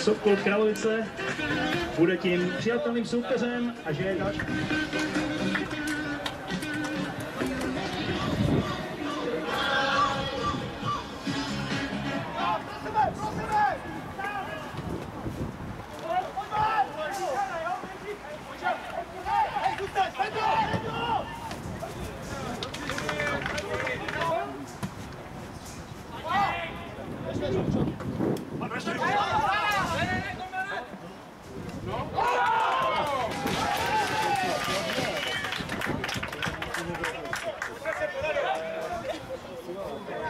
Sokol Kralovice bude tím přijatelným soupeřem a že je další.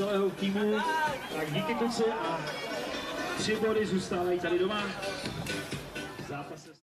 celého týmu. Tak díky kluci a tři body zůstávají tady doma. Zápas.